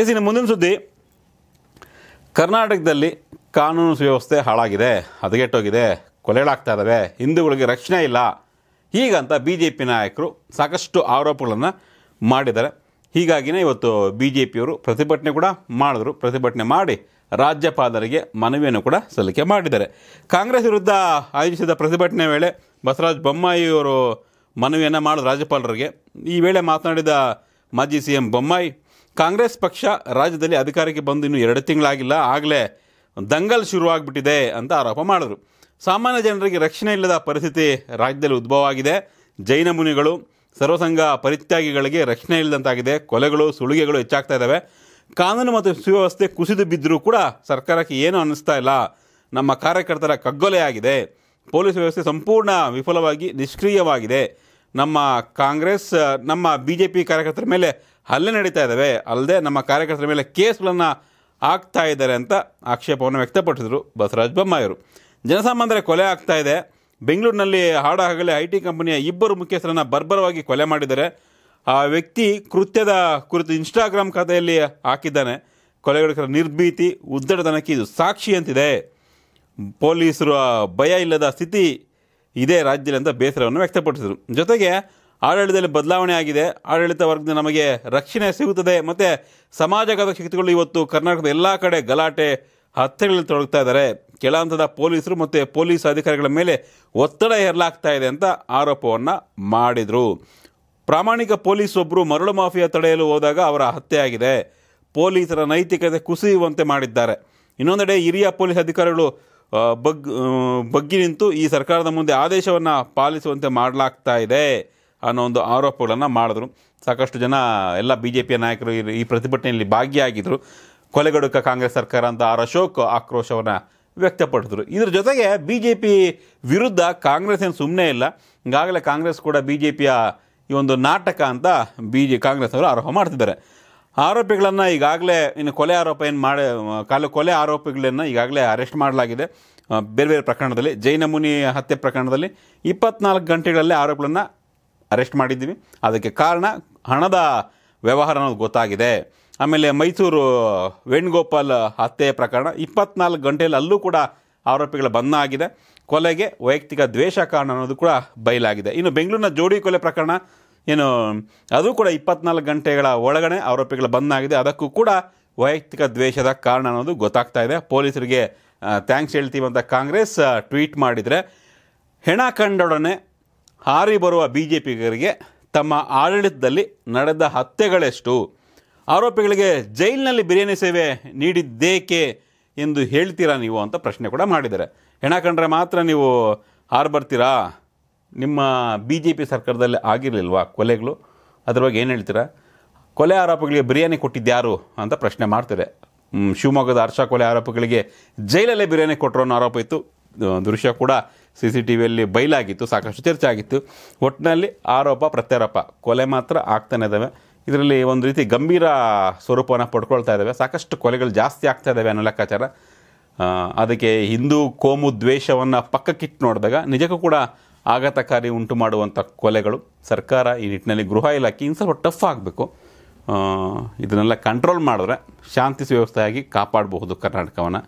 S ಇನ್ನು ಮುಂದಿನ ಸುದ್ದಿ. ಕರ್ನಾಟಕದಲ್ಲಿ ಕಾನೂನು ಸುವ್ಯವಸ್ಥೆ ಹಾಳಾಗಿದೆ, ಹದಗೆಟ್ಟೋಗಿದೆ, ಕೊಲೆಗಳಾಗ್ತಾ ಇದ್ದಾವೆ ಹಿಂದೂಗಳಿಗೆ ರಕ್ಷಣೆ ಇಲ್ಲ. ಹೀಗಂತ ಬಿ ಜೆ ಪಿ ನಾಯಕರು ಸಾಕಷ್ಟು ಆರೋಪಗಳನ್ನು ಮಾಡಿದ್ದಾರೆ. ಹೀಗಾಗಿನೇ ಇವತ್ತು ಬಿ ಜೆ ಪಿಯವರು ಪ್ರತಿಭಟನೆ ಕೂಡ ಮಾಡಿದ್ರು. ಪ್ರತಿಭಟನೆ ಮಾಡಿ ರಾಜ್ಯಪಾಲರಿಗೆ ಮನವಿಯನ್ನು ಕೂಡ ಸಲ್ಲಿಕೆ ಮಾಡಿದ್ದಾರೆ. ಕಾಂಗ್ರೆಸ್ ವಿರುದ್ಧ ಆಯೋಜಿಸಿದ ಪ್ರತಿಭಟನೆ ವೇಳೆ ಬಸವರಾಜ ಬೊಮ್ಮಾಯಿಯವರು ಮನವಿಯನ್ನು ಮಾಡಿದ್ರು ರಾಜ್ಯಪಾಲರಿಗೆ. ಈ ವೇಳೆ ಮಾತನಾಡಿದ ಮಾಜಿ ಸಿ ಎಂ ಬೊಮ್ಮಾಯಿ ಕಾಂಗ್ರೆಸ್ ಪಕ್ಷ ರಾಜ್ಯದಲ್ಲಿ ಅಧಿಕಾರಕ್ಕೆ ಬಂದು ಇನ್ನೂ ಎರಡು ತಿಂಗಳಾಗಿಲ್ಲ, ಆಗಲೇ ದಂಗಲ್ ಶುರುವಾಗ್ಬಿಟ್ಟಿದೆ ಅಂತ ಆರೋಪ ಮಾಡಿದ್ರು. ಸಾಮಾನ್ಯ ಜನರಿಗೆ ರಕ್ಷಣೆ ಇಲ್ಲದ ಪರಿಸ್ಥಿತಿ ರಾಜ್ಯದಲ್ಲಿ ಉದ್ಭವ ಆಗಿದೆ. ಜೈನ ಮುನಿಗಳು, ಸರ್ವಸಂಘ ಪರಿತ್ಯಾಗಿಗಳಿಗೆ ರಕ್ಷಣೆ ಇಲ್ಲದಂತಾಗಿದೆ. ಕೊಲೆಗಳು, ಸುಳಿಗೆಗಳು ಹೆಚ್ಚಾಗ್ತಾ ಇದ್ದಾವೆ. ಕಾನೂನು ಮತ್ತು ಸುವ್ಯವಸ್ಥೆ ಕುಸಿದು ಬಿದ್ದರೂ ಕೂಡ ಸರ್ಕಾರಕ್ಕೆ ಏನೂ ಅನ್ನಿಸ್ತಾ ಇಲ್ಲ. ನಮ್ಮ ಕಾರ್ಯಕರ್ತರ ಕಗ್ಗೊಲೆ ಆಗಿದೆ ಪೊಲೀಸ್ ವ್ಯವಸ್ಥೆ ಸಂಪೂರ್ಣ ವಿಫಲವಾಗಿ ನಿಷ್ಕ್ರಿಯವಾಗಿದೆ. ನಮ್ಮ ಕಾಂಗ್ರೆಸ್, ನಮ್ಮ ಬಿ ಜೆ ಪಿ ಕಾರ್ಯಕರ್ತರ ಮೇಲೆ ಹಲ್ಲೆ ನಡೀತಾ ಇದ್ದಾವೆ ಅಲ್ಲದೆ ನಮ್ಮ ಕಾರ್ಯಕರ್ತರ ಮೇಲೆ ಕೇಸ್ಗಳನ್ನು ಆಗ್ತಾ ಇದ್ದಾರೆ ಅಂತ ಆಕ್ಷೇಪವನ್ನು ವ್ಯಕ್ತಪಡಿಸಿದರು ಬಸವರಾಜ ಬೊಮ್ಮಾಯಿಯವರು ಜನಸಾಮಾನ್ಯರ ಕೊಲೆ ಆಗ್ತಾ ಇದೆ. ಬೆಂಗಳೂರಿನಲ್ಲಿ ಹಾಡಾಗಲೇ ಐ ಟಿ ಕಂಪನಿಯ ಇಬ್ಬರು ಮುಖ್ಯಸ್ಥರನ್ನು ಬರ್ಬರವಾಗಿ ಕೊಲೆ ಮಾಡಿದ್ದಾರೆ. ಆ ವ್ಯಕ್ತಿ ಕೃತ್ಯದ ಕುರಿತು ಇನ್ಸ್ಟಾಗ್ರಾಮ್ ಖಾತೆಯಲ್ಲಿ ಹಾಕಿದ್ದಾನೆ. ಕೊಲೆಗಡಕರ ನಿರ್ಭೀತಿ ಉದ್ದಡತನಕ್ಕೆ ಇದು ಸಾಕ್ಷಿ ಅಂತಿದೆ. ಪೊಲೀಸರು ಭಯ ಇಲ್ಲದ ಸ್ಥಿತಿ ಇದೇ ರಾಜ್ಯದಲ್ಲಿ ಅಂತ ಬೇಸರವನ್ನು ವ್ಯಕ್ತಪಡಿಸಿದರು. ಜೊತೆಗೆ ಆಡಳಿತದಲ್ಲಿ ಬದಲಾವಣೆ ಆಗಿದೆ. ಆಡಳಿತ ವರ್ಗದ ನಮಗೆ ರಕ್ಷಣೆ ಸಿಗುತ್ತದೆ. ಮತ್ತು ಸಮಾಜಘಾತ ಶಕ್ತಿಗಳು ಇವತ್ತು ಕರ್ನಾಟಕದ ಎಲ್ಲ ಕಡೆ ಗಲಾಟೆ ಹತ್ಯೆಗಳಲ್ಲಿ ತೊಡಗ್ತಾ ಇದ್ದಾರೆ. ಕೆಳ ಹಂತದ ಪೊಲೀಸರು ಮತ್ತು ಪೊಲೀಸ್ ಅಧಿಕಾರಿಗಳ ಮೇಲೆ ಒತ್ತಡ ಹೇರಲಾಗ್ತಾ ಇದೆ ಅಂತ ಆರೋಪವನ್ನು ಮಾಡಿದರು. ಪ್ರಾಮಾಣಿಕ ಪೊಲೀಸ್ ಒಬ್ಬರು ಮರಳು ಮಾಫಿಯಾ ತಡೆಯಲು ಹೋದಾಗ ಅವರ ಹತ್ಯೆ ಆಗಿದೆ. ಪೊಲೀಸರ ನೈತಿಕತೆ ಕುಸಿಯುವಂತೆ ಮಾಡಿದ್ದಾರೆ. ಇನ್ನೊಂದೆಡೆ ಹಿರಿಯ ಪೊಲೀಸ್ ಅಧಿಕಾರಿಗಳು ಬಗ್ ಬಗ್ಗಿ ನಿಂತು ಈ ಸರ್ಕಾರದ ಮುಂದೆ ಆದೇಶವನ್ನು ಪಾಲಿಸುವಂತೆ ಮಾಡಲಾಗ್ತಾ ಇದೆ ಅನ್ನೋ ಒಂದು ಆರೋಪಗಳನ್ನು ಮಾಡಿದ್ರು. ಸಾಕಷ್ಟು ಜನ ಎಲ್ಲ ಬಿ ಜೆ ಪಿಯ ನಾಯಕರು ಈ- ಪ್ರತಿಭಟನೆಯಲ್ಲಿ ಭಾಗಿಯಾಗಿದ್ದರು ಕೊಲೆಗಡುಕ ಕಾಂಗ್ರೆಸ್ ಸರ್ಕಾರ ಅಂತ ಆರ್ ಅಶೋಕ್ ಆಕ್ರೋಶವನ್ನು ವ್ಯಕ್ತಪಡಿಸಿದ್ರು. ಇದ್ರ ಜೊತೆಗೆ ಬಿ ಜೆ ಪಿ ವಿರುದ್ಧ ಕಾಂಗ್ರೆಸ್ ಏನು ಸುಮ್ಮನೆ ಇಲ್ಲ. ಈಗಾಗಲೇ ಕಾಂಗ್ರೆಸ್ ಕೂಡ ಬಿ ಜೆ ಪಿಯ ಈ ಒಂದು ನಾಟಕ ಅಂತ ಬಿ ಜೆ ಕಾಂಗ್ರೆಸ್ ಅವರು ಆರೋಪ ಮಾಡ್ತಿದ್ದಾರೆ. ಆರೋಪಿಗಳನ್ನು ಈಗಾಗಲೇ, ಇನ್ನು ಕೊಲೆ ಆರೋಪ ಏನು ಮಾಡಿ, ಕಾಲು ಕೊಲೆ ಆರೋಪಿಗಳನ್ನು ಈಗಾಗಲೇ ಅರೆಸ್ಟ್ ಮಾಡಲಾಗಿದೆ. ಬೇರೆ ಬೇರೆ ಪ್ರಕರಣದಲ್ಲಿ, ಜೈನ ಮುನಿ ಹತ್ಯೆ ಪ್ರಕರಣದಲ್ಲಿ ಇಪ್ಪತ್ನಾಲ್ಕು ಗಂಟೆಗಳಲ್ಲೇ ಆರೋಪಿಗಳನ್ನು ಅರೆಸ್ಟ್ ಮಾಡಿದ್ದೀವಿ. ಅದಕ್ಕೆ ಕಾರಣ ಹಣದ ವ್ಯವಹಾರ ಅನ್ನೋದು ಗೊತ್ತಾಗಿದೆ. ಆಮೇಲೆ ಮೈಸೂರು ವೇಣುಗೋಪಾಲ್ ಹತ್ಯೆ ಪ್ರಕರಣ ಇಪ್ಪತ್ನಾಲ್ಕು ಗಂಟೆಯಲ್ಲಿ ಅಲ್ಲೂ ಕೂಡ ಆರೋಪಿಗಳ ಬಂಧನ ಆಗಿದೆ. ಕೊಲೆಗೆ ವೈಯಕ್ತಿಕ ದ್ವೇಷ ಕಾರಣ ಅನ್ನೋದು ಕೂಡ ಬಯಲಾಗಿದೆ. ಇನ್ನು ಬೆಂಗಳೂರಿನ ಜೋಡಿ ಕೊಲೆ ಪ್ರಕರಣ ಏನು, ಅದು ಕೂಡ ಇಪ್ಪತ್ನಾಲ್ಕು ಗಂಟೆಗಳ ಒಳಗಡೆ ಆರೋಪಿಗಳು ಬಂದಾಗಿದೆ. ಅದಕ್ಕೂ ಕೂಡ ವೈಯಕ್ತಿಕ ದ್ವೇಷದ ಕಾರಣ ಅನ್ನೋದು ಗೊತ್ತಾಗ್ತಾ ಇದೆ. ಪೊಲೀಸರಿಗೆ ಥ್ಯಾಂಕ್ಸ್ ಹೇಳ್ತೀವಂತ ಕಾಂಗ್ರೆಸ್ ಟ್ವೀಟ್ ಮಾಡಿದರೆ, ಹೆಣ ಕಂಡೊಡನೆ ಹಾರಿ ಬರುವ ಬಿ ಜೆ ಪಿಗರಿಗೆ ತಮ್ಮ ಆಡಳಿತದಲ್ಲಿ ನಡೆದ ಹತ್ಯೆಗಳೆಷ್ಟು? ಆರೋಪಿಗಳಿಗೆ ಜೈಲಿನಲ್ಲಿ ಬಿರಿಯಾನಿ ಸೇವೆ ನೀಡಿದ್ದೇಕೆ ಎಂದು ಹೇಳ್ತೀರಾ ನೀವು? ಅಂತ ಪ್ರಶ್ನೆ ಕೂಡ ಮಾಡಿದ್ದಾರೆ. ಹೆಣ ಕಂಡ್ರೆ ಮಾತ್ರ ನೀವು ಹಾರು ಬರ್ತೀರಾ ನಿಮ್ಮ ಬಿ ಜೆ ಪಿ ಸರ್ಕಾರದಲ್ಲಿ ಆಗಿರಲಿಲ್ವಾ ಕೊಲೆಗಳು? ಅದ್ರ ಬಗ್ಗೆ ಏನು ಹೇಳ್ತೀರಾ? ಕೊಲೆ ಆರೋಪಗಳಿಗೆ ಬಿರಿಯಾನಿ ಕೊಟ್ಟಿದ್ದು ಯಾರು ಅಂತ ಪ್ರಶ್ನೆ ಮಾಡ್ತಾರೆ. ಶಿವಮೊಗ್ಗದ ಹರ್ಷ ಕೊಲೆ ಆರೋಪಗಳಿಗೆ ಜೈಲಲ್ಲೇ ಬಿರಿಯಾನಿ ಕೊಟ್ಟರು ಅನ್ನೋ ಆರೋಪ ಇತ್ತು. ದೃಶ್ಯ ಕೂಡ ಸಿ ಸಿ ಟಿ ವಿಯಲ್ಲಿ ಬಯಲಾಗಿತ್ತು ಸಾಕಷ್ಟು ಚರ್ಚೆ ಆಗಿತ್ತು ಒಟ್ಟಿನಲ್ಲಿ ಆರೋಪ, ಪ್ರತ್ಯಾರೋಪ, ಕೊಲೆ ಮಾತ್ರ ಆಗ್ತಾನೆ ಇದ್ದಾವೆ ಇದರಲ್ಲಿ ಒಂದು ರೀತಿ ಗಂಭೀರ ಸ್ವರೂಪವನ್ನು ಪಡ್ಕೊಳ್ತಾ ಇದ್ದಾವೆ ಸಾಕಷ್ಟು ಕೊಲೆಗಳು ಜಾಸ್ತಿ ಆಗ್ತಾ ಇದ್ದಾವೆ ಅನ್ನೋ ಲೆಕ್ಕಾಚಾರ. ಅದಕ್ಕೆ ಹಿಂದೂ ಕೋಮು ದ್ವೇಷವನ್ನು ಪಕ್ಕಕ್ಕಿಟ್ಟು ನೋಡಿದಾಗ ನಿಜಕ್ಕೂ ಕೂಡ ಆಘಾತಕಾರಿ ಉಂಟು ಮಾಡುವಂಥ ಕೊಲೆಗಳು ಸರ್ಕಾರ ಈ ನಿಟ್ಟಿನಲ್ಲಿ ಗೃಹ ಇಲಾಖೆ ಇನ್ನು ಸ್ವಲ್ಪ ಟಫ್ ಆಗಬೇಕು. ಇದನ್ನೆಲ್ಲ ಕಂಟ್ರೋಲ್ ಮಾಡಿದ್ರೆ ಶಾಂತಿ ಸುವ್ಯವಸ್ಥೆಯಾಗಿ ಕಾಪಾಡಬಹುದು ಕರ್ನಾಟಕವನ್ನು.